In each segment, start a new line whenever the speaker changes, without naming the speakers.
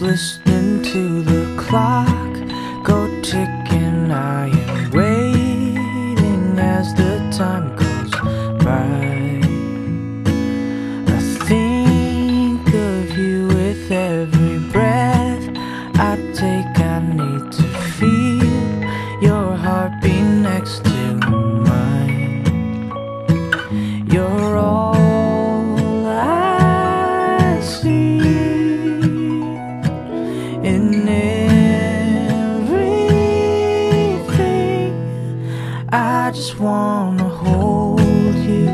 listening to the clock. just wanna hold you.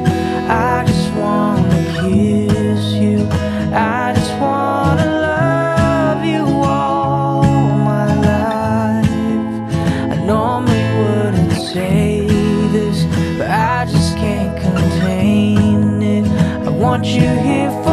I just wanna kiss you. I just wanna love you all my life. I normally wouldn't say this, but I just can't contain it. I want you here.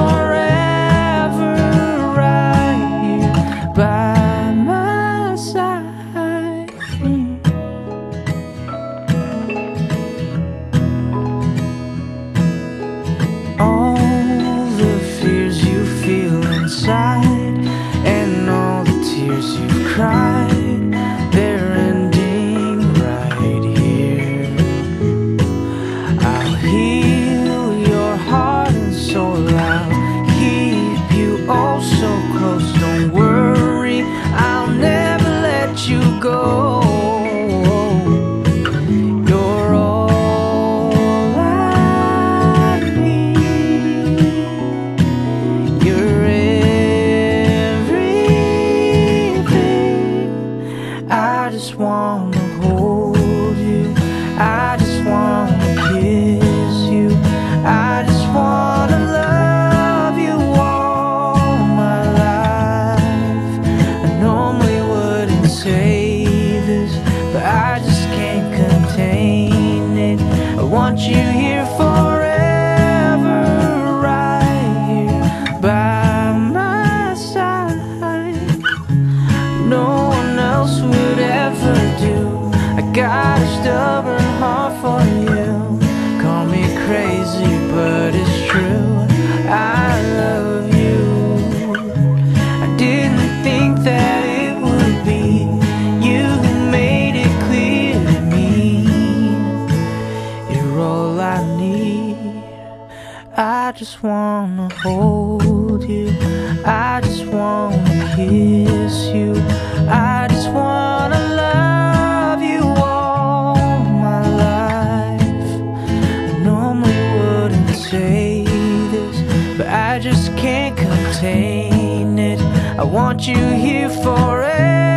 go. want you here. I just wanna hold you. I just wanna kiss you. I just wanna love you all my life. I normally wouldn't say this, but I just can't contain it. I want you here forever.